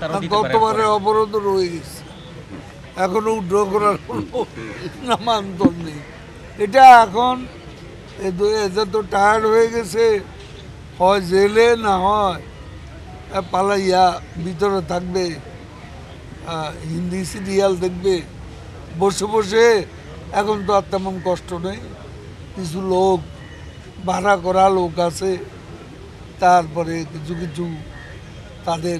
তারাও দিতে পারে গতবারে অবরোধ রয়ে গেছে। এখনও উড্র করার কোনো নামান্তর নেই। এটা এখন এদের তো টায়ার্ড হয়ে গেছে হয় জেলে না হয় পালাইয়া ভিতরে থাকবে হিন্দি সিরিয়াল দেখবে বসে বসে এখন তো আর তেমন কষ্ট নেই। কিছু লোক ভাড়া করা লোক আছে। তারপরে কিছু কিছু তাদের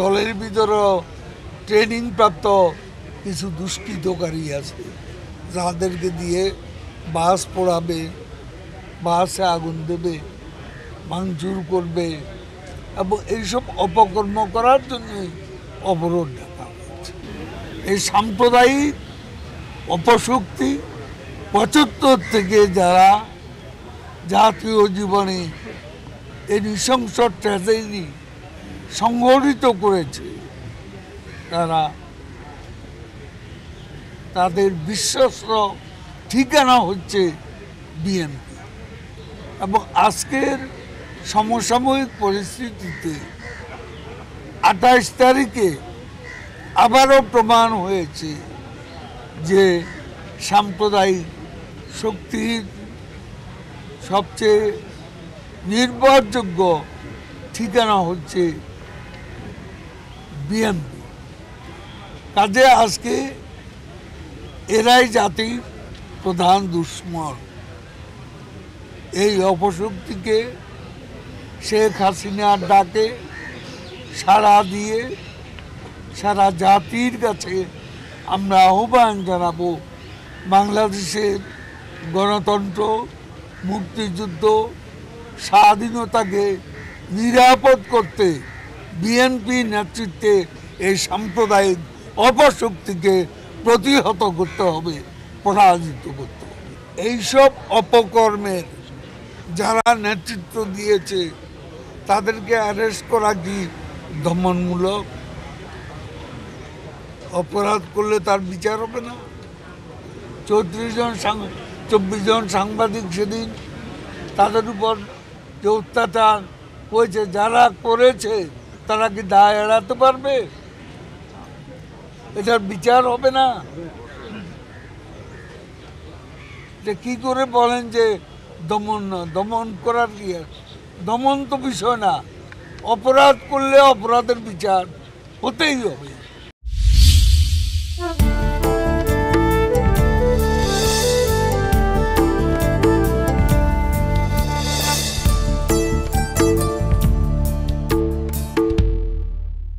দলের ভিতরেও ট্রেনিং প্রাপ্ত কিছু দুষ্কৃতকারী আছে, যাদেরকে দিয়ে বাস পোড়াবে, বাসে আগুন দেবে, ভাঙচুর করবে এবং এইসব অপকর্ম করার জন্য অবরোধ ডাকা হয়েছে। এই সাম্প্রদায়িক অপশক্তি পঁচাত্তর থেকে যারা জাতীয় জীবনে এই নৃশংস ট্র্যাজেডি সংগঠিত করেছে। তারা তাদের বিশ্বস্ত ঠিকানা হচ্ছে বিএনপি। এবং আজকের সমসাময়িক পরিস্থিতিতে আঠাশ তারিখে আবারও প্রমাণ হয়েছে যে সাম্প্রদায়িক শক্তির সবচেয়ে নির্ভরযোগ্য ঠিকানা হচ্ছে বিএনপি। কাজে আজকে এরাই জাতির প্রধান দুশ্মন। এই অপশক্তিকে শেখ হাসিনার ডাকে সাড়া দিয়ে সারা জাতির কাছে আমরা আহ্বান জানাব বাংলাদেশের গণতন্ত্র, মুক্তিযুদ্ধ স্বাধীনতাকে নিরাপদ করতে বিএনপি নেতৃত্বে এই সাম্প্রদায়িক অপশক্তিকে প্রতিহত করতে হবে পরাজিত করতে হবে। এইসব অপকর্মের যারা নেতৃত্ব দিয়েছে, তাদেরকে অ্যারেস্ট করা কি দমনমূলক? অপরাধ করলে তার বিচার হবে না? চৌত্রিশ জন চব্বিশ জন সাংবাদিক সেদিন তাদের উপর যে অত্যাচার হয়েছে যারা করেছে, তারা কি দায় এড়াতে পারবে? এটার বিচার হবে না? যে কি করে বলেন যে দমন দমন করার কি দমন তো বিষয় না। অপরাধ করলে অপরাধের বিচার হতেই হবে।